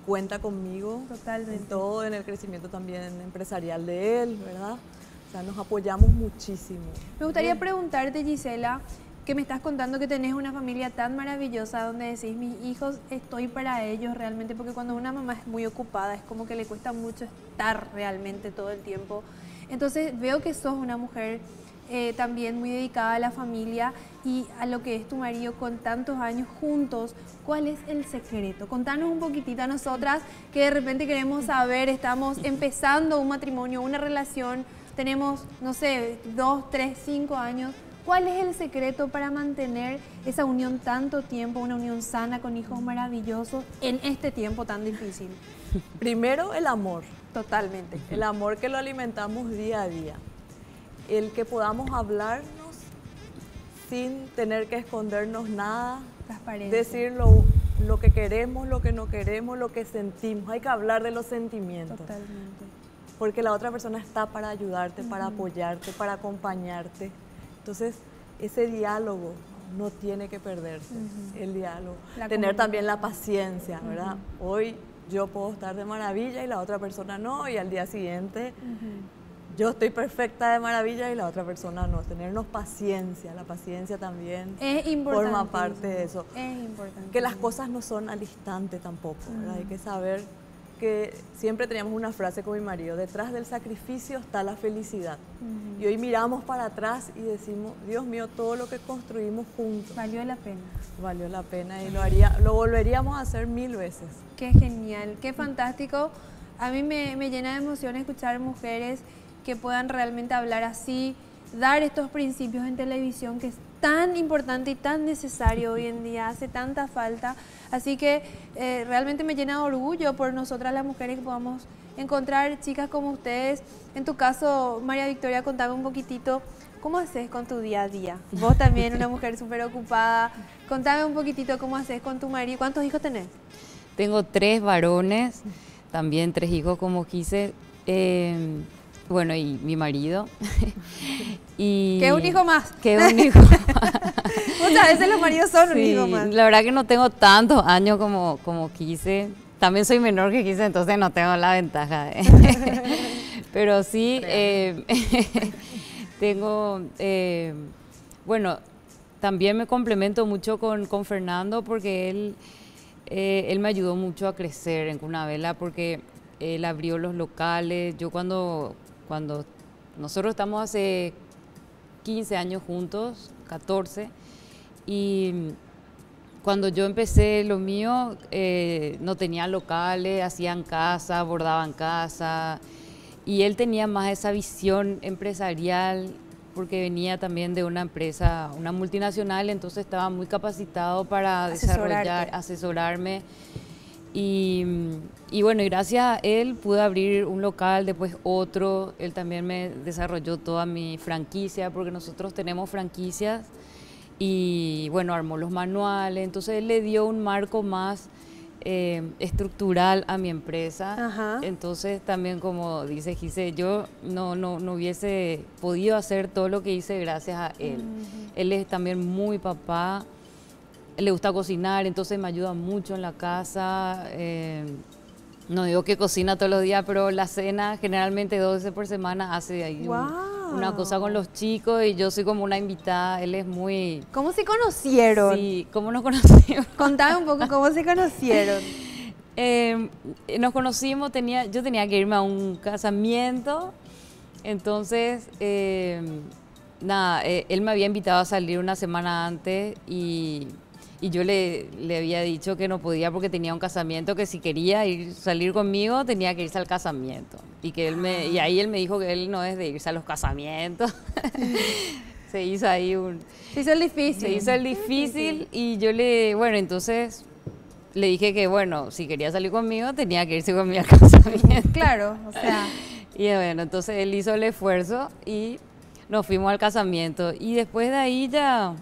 [SPEAKER 3] cuenta conmigo
[SPEAKER 1] Totalmente.
[SPEAKER 3] en todo, en el crecimiento también empresarial de él, ¿verdad? O sea, nos apoyamos muchísimo.
[SPEAKER 1] Me gustaría preguntarte, Gisela, que me estás contando que tenés una familia tan maravillosa donde decís, mis hijos, estoy para ellos realmente, porque cuando una mamá es muy ocupada es como que le cuesta mucho estar realmente todo el tiempo. Entonces veo que sos una mujer eh, también muy dedicada a la familia y a lo que es tu marido con tantos años juntos. ¿Cuál es el secreto? Contanos un poquitito a nosotras que de repente queremos saber, estamos empezando un matrimonio, una relación, tenemos, no sé, dos, tres, cinco años ¿Cuál es el secreto para mantener esa unión tanto tiempo, una unión sana con hijos maravillosos en este tiempo tan difícil?
[SPEAKER 3] Primero el amor.
[SPEAKER 1] Totalmente.
[SPEAKER 3] El amor que lo alimentamos día a día. El que podamos hablarnos sin tener que escondernos nada. Decir lo, lo que queremos, lo que no queremos, lo que sentimos. Hay que hablar de los sentimientos.
[SPEAKER 1] Totalmente.
[SPEAKER 3] Porque la otra persona está para ayudarte, para apoyarte, para acompañarte. Entonces, ese diálogo no tiene que perderse, el diálogo. Tener también la paciencia, ¿verdad? Hoy yo puedo estar de maravilla y la otra persona no, y al día siguiente yo estoy perfecta de maravilla y la otra persona no. Tenernos paciencia, la paciencia también forma parte de eso.
[SPEAKER 1] Es importante.
[SPEAKER 3] Que las cosas no son al instante tampoco, ¿verdad? Hay que saber que siempre teníamos una frase con mi marido, detrás del sacrificio está la felicidad. Y hoy miramos para atrás y decimos, Dios mío, todo lo que construimos juntos.
[SPEAKER 1] Valió la pena.
[SPEAKER 3] Valió la pena y lo, haría, lo volveríamos a hacer mil veces.
[SPEAKER 1] Qué genial, qué fantástico. A mí me, me llena de emoción escuchar mujeres que puedan realmente hablar así, dar estos principios en televisión que es tan importante y tan necesario hoy en día, hace tanta falta. Así que eh, realmente me llena de orgullo por nosotras las mujeres que podamos encontrar chicas como ustedes. En tu caso, María Victoria, contame un poquitito, ¿cómo haces con tu día a día? Vos también, una mujer súper ocupada. Contame un poquitito cómo haces con tu marido. ¿Cuántos hijos tenés?
[SPEAKER 4] Tengo tres varones, también tres hijos como quise. Eh, bueno, y mi marido.
[SPEAKER 1] y que un hijo más.
[SPEAKER 4] Que un hijo más.
[SPEAKER 1] Muchas veces los maridos son un hijo más.
[SPEAKER 4] La verdad que no tengo tantos años como, como quise. También soy menor que quise, entonces no tengo la ventaja. Pero sí, eh, tengo, eh, bueno, también me complemento mucho con, con Fernando porque él, eh, él me ayudó mucho a crecer en Cunavela porque él abrió los locales. Yo cuando, cuando nosotros estamos hace 15 años juntos, 14, Y cuando yo empecé lo mío, eh, no tenía locales, hacían casa, bordaban casa. Y él tenía más esa visión empresarial porque venía también de una empresa, una multinacional, entonces estaba muy capacitado para desarrollar, asesorarme. Y, y, bueno, y gracias a él pude abrir un local, después otro. Él también me desarrolló toda mi franquicia, porque nosotros tenemos franquicias. Y bueno, armó los manuales. Entonces él le dio un marco más eh, estructural a mi empresa. Entonces también como dice Gise, yo no, no, no, hubiese podido hacer todo lo que hice gracias a él. Él es también muy papá, le gusta cocinar, entonces me ayuda mucho en la casa. Eh, no digo que cocina todos los días, pero la cena generalmente dos veces por semana hace ahí una cosa con los chicos y yo soy como una invitada. Él es muy...
[SPEAKER 1] ¿Cómo se conocieron?
[SPEAKER 4] Sí, ¿cómo nos conocimos?
[SPEAKER 1] Contame un poco cómo se conocieron.
[SPEAKER 4] Em, nos conocimos, tenía, yo tenía que irme a un casamiento, entonces, em, nada, eh, él me había invitado a salir una semana antes y y yo le, le, había dicho que no podía porque tenía un casamiento, que si quería ir salir conmigo tenía que irse al casamiento. Y, que él me, y ahí él me dijo que él no es de irse a los casamientos. se hizo ahí un...
[SPEAKER 1] Se hizo el difícil.
[SPEAKER 4] Se hizo el difícil y yo le, bueno, entonces le dije que, bueno, si quería salir conmigo tenía que irse conmigo al casamiento.
[SPEAKER 1] Claro, o sea...
[SPEAKER 4] Y bueno, entonces él hizo el esfuerzo y nos fuimos al casamiento. Y después de ahí ya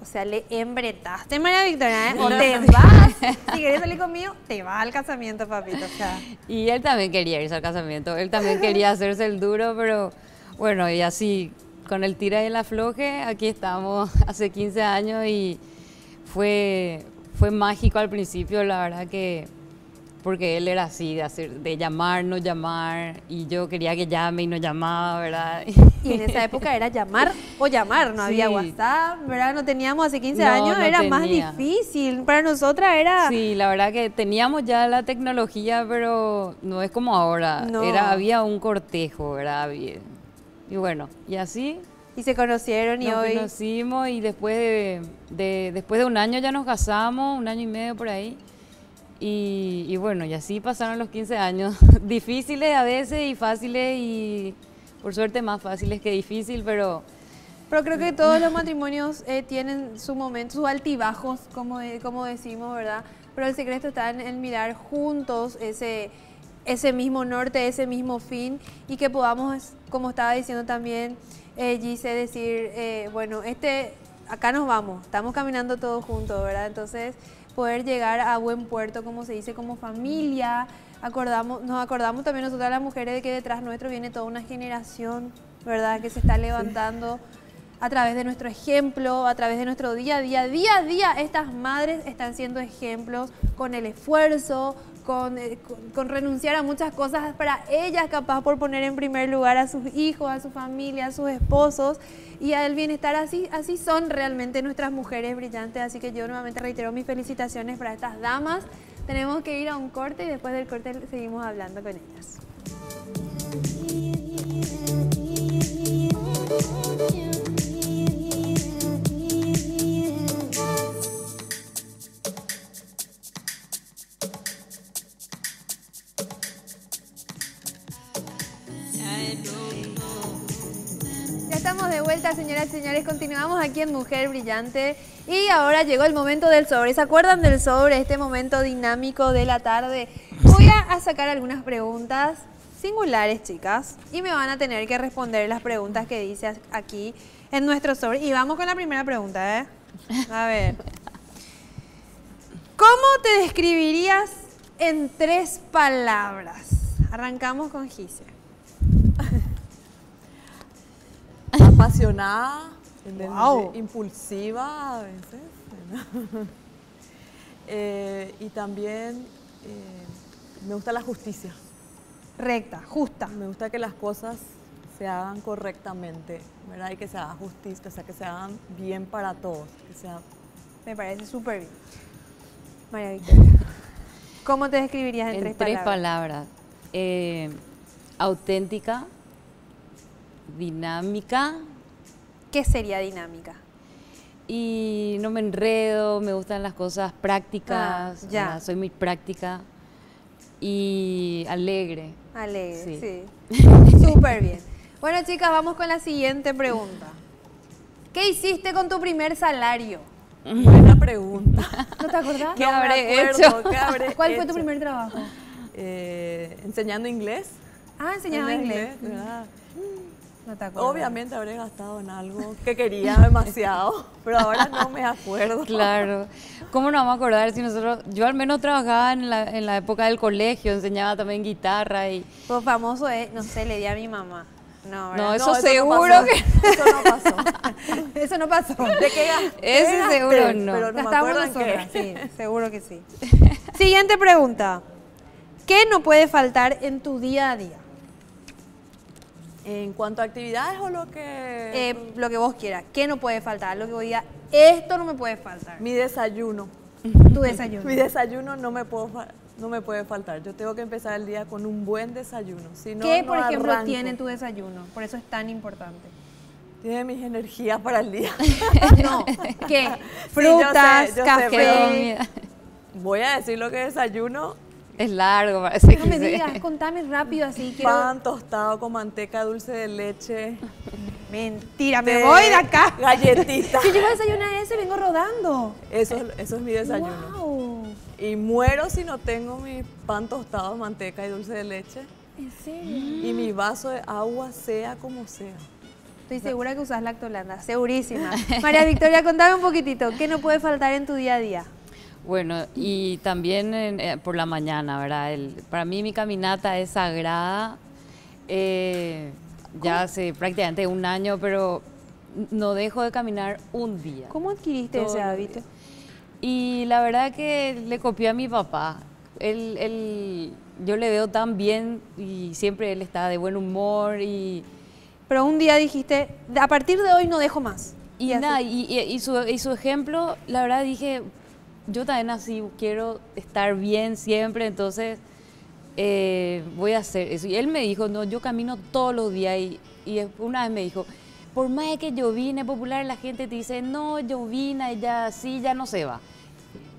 [SPEAKER 1] o sea, le embretaste, María Victoria, ¿eh? O te vas. Si quieres salir conmigo, te vas al casamiento, papito. O sea.
[SPEAKER 4] Y él también quería irse al casamiento. Él también quería hacerse el duro, pero bueno, y así, con el tira y el afloje, aquí estamos hace 15 años y fue, fue mágico al principio, la verdad que porque él era así, de, hacer, de llamar, no llamar, y yo quería que llame y no llamaba, ¿verdad?
[SPEAKER 1] Y en esa época era llamar o llamar, no había WhatsApp, ¿verdad? No teníamos hace 15 años, era más difícil. Para nosotras era...
[SPEAKER 4] Sí, la verdad que teníamos ya la tecnología, pero no es como ahora. Era, había un cortejo, ¿verdad? Y bueno, y así
[SPEAKER 1] y se conocieron y
[SPEAKER 4] nos
[SPEAKER 1] hoy.
[SPEAKER 4] Nos conocimos y después de, después de un año ya nos casamos, un año y medio por ahí. Y, bueno, y así pasaron los 15 años, difíciles a veces y fáciles y por suerte más fáciles que difíciles, pero...
[SPEAKER 1] Pero creo que todos los matrimonios eh, tienen su momento, sus altibajos, como, como decimos, ¿verdad? Pero el secreto está en el mirar juntos ese, ese mismo norte, ese mismo fin y que podamos, como estaba diciendo también eh, Gise, decir, eh, bueno, este, acá nos vamos, estamos caminando todos juntos, ¿verdad? Entonces poder llegar a buen puerto, como se dice, como familia. Acordamos, nos acordamos también nosotras las mujeres de que detrás nuestro viene toda una generación, ¿verdad? Que se está levantando a través de nuestro ejemplo, a través de nuestro día a día. Día a día estas madres están siendo ejemplos con el esfuerzo, eh, con, renunciar a muchas cosas para ellas, capaz por poner en primer lugar a sus hijos, a su familia, a sus esposos y al bienestar. Así, así son realmente nuestras mujeres brillantes. Así que yo nuevamente reitero mis felicitaciones para estas damas. Tenemos que ir a un corte y después del corte seguimos hablando con ellas. Vuelta, señoras y señores. Continuamos aquí en Mujer Brillante. Y ahora llegó el momento del sobre. ¿Se acuerdan del sobre, este momento dinámico de la tarde? Voy a sacar algunas preguntas singulares, chicas. Y me van a tener que responder las preguntas que dice aquí en nuestro sobre. Y vamos con la primera pregunta, ¿eh? A ver. ¿Cómo te describirías en tres palabras? Arrancamos con Gise.
[SPEAKER 3] Apasionada, impulsiva a veces. Eh, y también eh, me gusta la justicia.
[SPEAKER 1] Recta, justa.
[SPEAKER 3] Me gusta que las cosas se hagan correctamente, ¿verdad? Y que se haga justicia, o sea, que se hagan bien para todos. Que sea...
[SPEAKER 1] Me parece súper bien. María Victoria. ¿Cómo te describirías en, tres,
[SPEAKER 4] tres
[SPEAKER 1] palabras?
[SPEAKER 4] Eh, auténtica, dinámica.
[SPEAKER 1] ¿Qué sería dinámica?
[SPEAKER 4] y no me enredo, me gustan las cosas prácticas,
[SPEAKER 1] Ah, ya.
[SPEAKER 4] soy muy práctica y alegre.
[SPEAKER 1] Alegre, sí.
[SPEAKER 4] Sí.
[SPEAKER 1] Súper bien. Bueno, chicas, vamos con la siguiente pregunta. ¿Qué hiciste con tu primer salario?
[SPEAKER 3] Buena pregunta.
[SPEAKER 1] ¿No te acordás?
[SPEAKER 4] ¿Qué
[SPEAKER 3] No me
[SPEAKER 4] habré
[SPEAKER 3] acuerdo,
[SPEAKER 4] hecho?
[SPEAKER 3] ¿qué habré
[SPEAKER 1] ¿Cuál fue tu primer trabajo?
[SPEAKER 3] Eh, enseñando inglés.
[SPEAKER 1] Ah, enseñaba inglés.
[SPEAKER 3] ¿verdad?
[SPEAKER 1] No te.
[SPEAKER 3] Obviamente habré gastado en algo que quería demasiado, pero ahora no me acuerdo.
[SPEAKER 4] Claro. ¿Cómo nos vamos a acordar si nosotros, yo al menos trabajaba en la, en la época del colegio, enseñaba también guitarra y...
[SPEAKER 1] Lo famoso es, no sé, le di a mi mamá. No,
[SPEAKER 4] No, eso
[SPEAKER 3] no
[SPEAKER 4] seguro
[SPEAKER 3] pasó.
[SPEAKER 4] que-
[SPEAKER 3] Eso no pasó.
[SPEAKER 1] eso no pasó.
[SPEAKER 3] ¿De qué?
[SPEAKER 4] Ese seguro no.
[SPEAKER 3] Pero no me
[SPEAKER 1] Gastamos nosotras,
[SPEAKER 3] qué.
[SPEAKER 1] sí, seguro que sí. Siguiente pregunta. ¿Qué no puede faltar en tu día a día?
[SPEAKER 3] En cuanto a actividades o lo que...
[SPEAKER 1] Eh, lo que vos quieras. ¿Qué no puede faltar? Lo que vos digas, esto no me puede faltar.
[SPEAKER 3] Mi desayuno.
[SPEAKER 1] Tu desayuno.
[SPEAKER 3] Mi desayuno no me, puedo fa- no me puede faltar. Yo tengo que empezar el día con un buen desayuno. Si no,
[SPEAKER 1] ¿Qué,
[SPEAKER 3] no
[SPEAKER 1] por ejemplo,
[SPEAKER 3] arranco.
[SPEAKER 1] tiene tu desayuno? Por eso es tan importante.
[SPEAKER 3] Tiene mis energías para el día.
[SPEAKER 1] No, ¿qué?
[SPEAKER 3] yo sé,
[SPEAKER 1] Frutas,
[SPEAKER 3] yo
[SPEAKER 1] café.
[SPEAKER 3] Voy a decir lo que desayuno.
[SPEAKER 4] Es largo, parece
[SPEAKER 1] No
[SPEAKER 4] que
[SPEAKER 1] me
[SPEAKER 4] sí.
[SPEAKER 1] digas, contame rápido así. Quiero...
[SPEAKER 3] Pan tostado con manteca dulce de leche.
[SPEAKER 1] Mentira, me voy de acá.
[SPEAKER 3] Galletitas.
[SPEAKER 1] Si yo voy a desayunar ese, vengo rodando.
[SPEAKER 3] Eso, es- eso es mi desayuno.
[SPEAKER 1] Wow.
[SPEAKER 3] Y muero si no tengo mi pan tostado, manteca y dulce de leche.
[SPEAKER 1] ¿En serio?
[SPEAKER 3] Y mi vaso de agua, sea como sea.
[SPEAKER 1] Estoy segura que usas lactolanda, segurísima. María Victoria, contame un poquitito, ¿qué no puede faltar en tu día a día?
[SPEAKER 4] Bueno, y también en- eh, por la mañana, ¿verdad? El- para mí mi caminata es sagrada. eh, ya hace prácticamente un año, pero no dejo de caminar un día.
[SPEAKER 1] ¿Cómo adquiriste ese hábito?
[SPEAKER 4] Y la verdad que le copié a mi papá. Él, él- yo le veo tan bien y siempre él está de buen humor y,
[SPEAKER 1] Pero un día dijiste, a partir de hoy no dejo más.
[SPEAKER 4] y,
[SPEAKER 1] así.
[SPEAKER 4] nada, y, y- y su, y su ejemplo, la verdad dije, yo también así quiero estar bien siempre, entonces eh, voy a hacer eso. Y él me dijo, no, yo camino todos los días y, una vez me dijo, por más de que yo vine popular, la gente te dice, no, yo vine, ella así, ya no se va.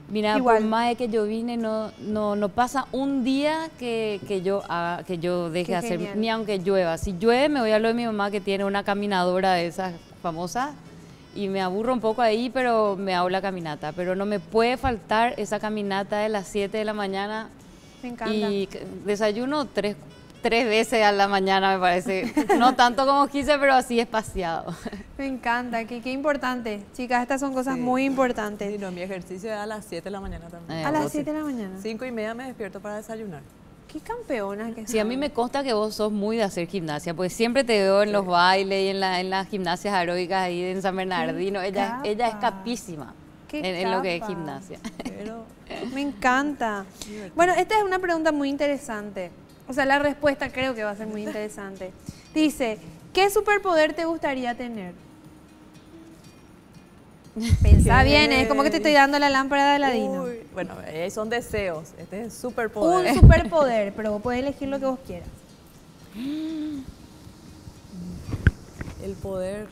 [SPEAKER 4] Mira,
[SPEAKER 1] Igual.
[SPEAKER 4] por más de que yo vine, no, no, no pasa un día que, que yo haga- que yo deje
[SPEAKER 1] Qué
[SPEAKER 4] de hacer,
[SPEAKER 1] genial.
[SPEAKER 4] ni aunque llueva. Si llueve, me voy a lo de mi mamá que tiene una caminadora de esas famosas y me aburro un poco ahí, pero me hago la caminata. Pero no me puede faltar esa caminata de las 7 de la mañana
[SPEAKER 1] Me encanta.
[SPEAKER 4] y desayuno tres, tres veces a la mañana, me parece. No tanto como quise, pero así espaciado.
[SPEAKER 1] Me encanta, qué, qué importante. Chicas, estas son cosas
[SPEAKER 3] Sí.
[SPEAKER 1] muy
[SPEAKER 3] Sí,
[SPEAKER 1] importantes.
[SPEAKER 3] no, mi ejercicio es a las 7 de la mañana también.
[SPEAKER 4] Eh,
[SPEAKER 1] A las
[SPEAKER 4] vos sí.
[SPEAKER 1] 7 de la mañana.
[SPEAKER 3] 5 y media me despierto para desayunar.
[SPEAKER 1] Qué campeona que
[SPEAKER 4] Sí, a mí me consta que vos sos muy de hacer gimnasia, porque siempre te veo en los bailes y en, la- en las gimnasias aeróbicas ahí en San Bernardino. Ella, ella es capísima en, en lo que es gimnasia.
[SPEAKER 3] Pero
[SPEAKER 1] Me encanta. Bueno, esta es una pregunta muy interesante. O sea, la respuesta creo que va a ser muy interesante. Dice, ¿qué superpoder te gustaría tener? Pensá
[SPEAKER 3] ¿Qué?
[SPEAKER 1] bien, es como que te estoy dando la lámpara de Aladino.
[SPEAKER 3] Uy, bueno, eh, son deseos. Este es
[SPEAKER 1] Un
[SPEAKER 3] superpoder.
[SPEAKER 1] superpoder, pero vos podés elegir lo que vos quieras.
[SPEAKER 3] El poder.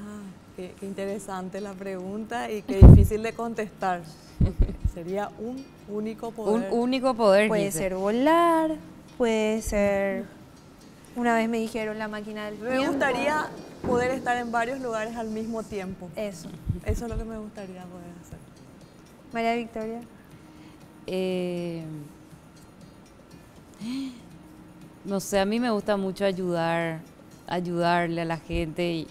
[SPEAKER 3] Ah, qué, qué interesante la pregunta y qué difícil de contestar. Sería un único
[SPEAKER 4] Un
[SPEAKER 3] poder.
[SPEAKER 4] único poder.
[SPEAKER 1] Puede
[SPEAKER 4] dice.
[SPEAKER 1] ser volar, puede ser... Una vez me dijeron la máquina del
[SPEAKER 3] Me
[SPEAKER 1] tiempo.
[SPEAKER 3] gustaría poder estar en varios lugares al mismo tiempo.
[SPEAKER 1] Eso.
[SPEAKER 3] Eso es lo que me gustaría poder hacer.
[SPEAKER 1] María Victoria.
[SPEAKER 4] Eh, no sé, a mí me gusta mucho ayudar, ayudarle a la gente y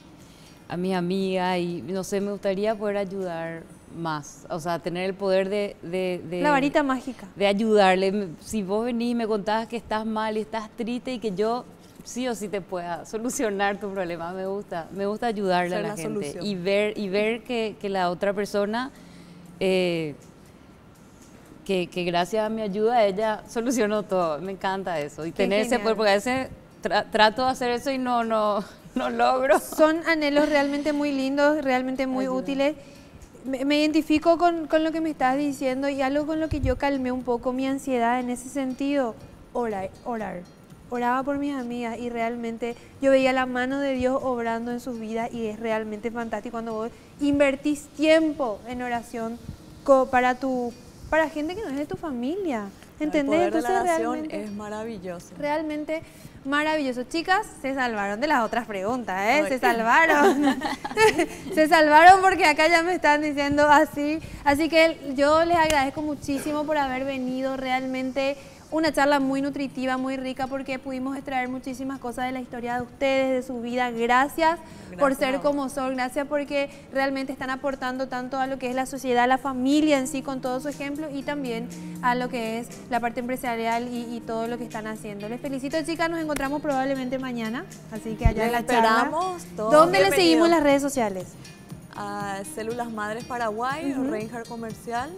[SPEAKER 4] a mis amigas y no sé, me gustaría poder ayudar más, o sea, tener el poder de... de- de-
[SPEAKER 1] La varita mágica.
[SPEAKER 4] de ayudarle. Si vos venís y me contabas que estás mal y estás triste y que yo sí o sí te pueda solucionar tu problema, me gusta, me gusta ayudarle a
[SPEAKER 3] la,
[SPEAKER 4] gente
[SPEAKER 3] solución.
[SPEAKER 4] y ver y ver que, que la otra persona eh, que, que gracias a mi ayuda ella solucionó todo. Me encanta eso y
[SPEAKER 1] Qué
[SPEAKER 4] tener ese
[SPEAKER 1] genial.
[SPEAKER 4] poder porque a veces tra- trato de hacer eso y no no no logro.
[SPEAKER 1] Son anhelos realmente muy lindos, realmente muy
[SPEAKER 3] Ayuda.
[SPEAKER 1] útiles. Me, me identifico con, con lo que me estás diciendo y algo con lo que yo calmé un poco mi ansiedad en ese sentido, orar. orar. Oraba por mis amigas y realmente yo veía la mano de Dios obrando en sus vidas y es realmente fantástico cuando vos invertís tiempo en oración para tu para gente que no es de tu familia. ¿Entendés?
[SPEAKER 3] El poder de la oración es maravilloso.
[SPEAKER 1] Realmente maravilloso. Chicas, se salvaron de las otras preguntas, ¿eh? Se salvaron. se salvaron porque acá ya me están diciendo así. Así que yo les agradezco muchísimo por haber venido realmente una charla muy nutritiva, muy rica, porque pudimos extraer muchísimas cosas de la historia de ustedes, de su vida. Gracias, por ser como son, gracias porque realmente están aportando tanto a lo que es la sociedad, a la familia en sí, con todo su ejemplo, y también a lo que es la parte empresarial y, todo lo que están haciendo. Les felicito, chicas, nos encontramos probablemente mañana, así que allá en la
[SPEAKER 3] esperamos,
[SPEAKER 1] charla. ¿Dónde les seguimos las redes sociales?
[SPEAKER 3] A Células Madres Paraguay, uh Comercial.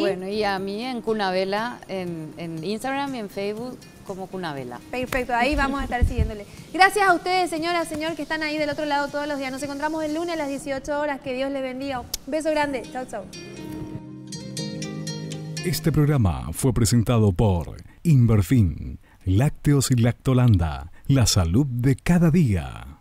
[SPEAKER 4] Bueno, y a mí en Cunavela, en, Instagram y en Facebook como Cunavela.
[SPEAKER 1] Perfecto, ahí vamos a estar siguiéndole. Gracias a ustedes, señoras, señor, que están ahí del otro lado todos los días. Nos encontramos el lunes a las 18 horas. Que Dios les bendiga. Un beso grande. Chao, chao.
[SPEAKER 2] Este programa fue presentado por Inverfin, Lácteos y Lactolanda, la salud de cada día.